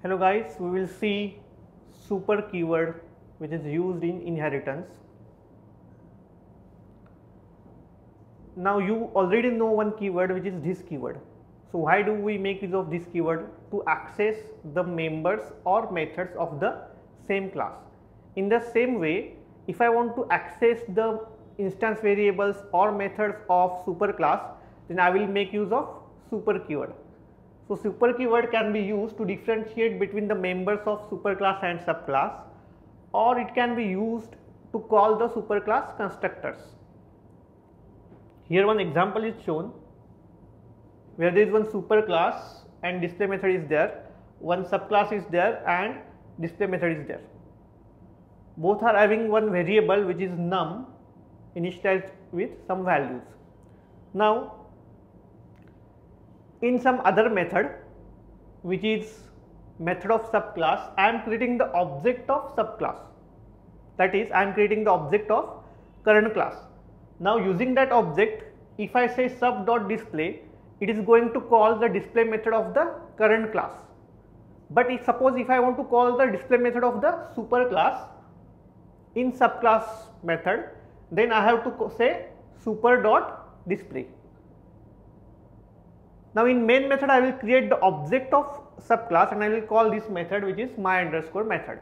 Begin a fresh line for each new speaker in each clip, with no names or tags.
Hello guys, we will see super keyword which is used in inheritance. Now you already know one keyword which is this keyword. So why do we make use of this keyword? To access the members or methods of the same class. In the same way, if I want to access the instance variables or methods of superclass, then I will make use of super keyword. So super keyword can be used to differentiate between the members of superclass and subclass or it can be used to call the superclass constructors. Here one example is shown where there is one superclass and display method is there, one subclass is there and display method is there. Both are having one variable which is num initialized with some values. Now in some other method which is method of subclass I am creating the object of subclass that is I am creating the object of current class. Now using that object if I say sub dot display it is going to call the display method of the current class. But if suppose if I want to call the display method of the super class in subclass method then I have to say super dot display now in main method I will create the object of subclass and I will call this method which is my underscore method.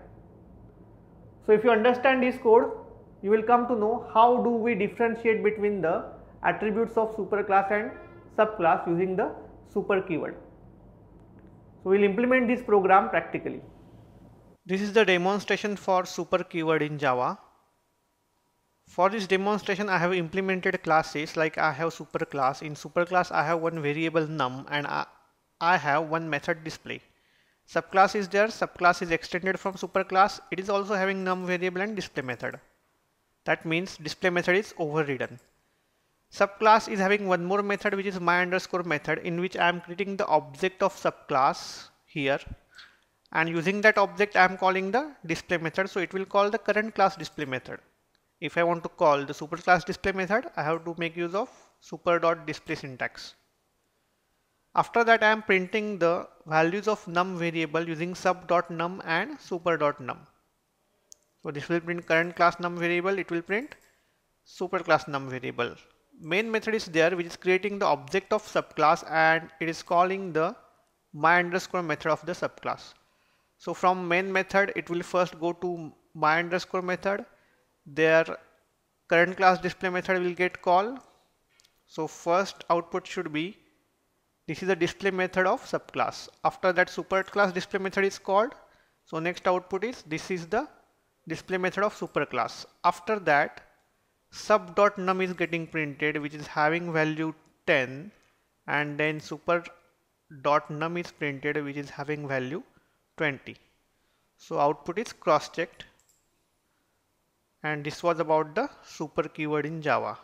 So if you understand this code you will come to know how do we differentiate between the attributes of superclass and subclass using the super keyword. So we will implement this program practically. This is the demonstration for super keyword in Java. For this demonstration I have implemented classes like I have superclass. In superclass I have one variable num and I, I have one method display. Subclass is there, subclass is extended from superclass. It is also having num variable and display method. That means display method is overridden. Subclass is having one more method which is my underscore method in which I am creating the object of subclass here and using that object I am calling the display method so it will call the current class display method if I want to call the superclass display method, I have to make use of super.display syntax. After that, I am printing the values of num variable using sub.num and super.num. So this will print current class num variable, it will print superclass num variable. Main method is there which is creating the object of subclass and it is calling the my underscore method of the subclass. So from main method, it will first go to my underscore method there current class display method will get called. So first output should be this is the display method of subclass. After that superclass display method is called. So next output is this is the display method of superclass. After that sub.num is getting printed which is having value 10 and then super.num is printed which is having value 20. So output is cross checked and this was about the super keyword in Java.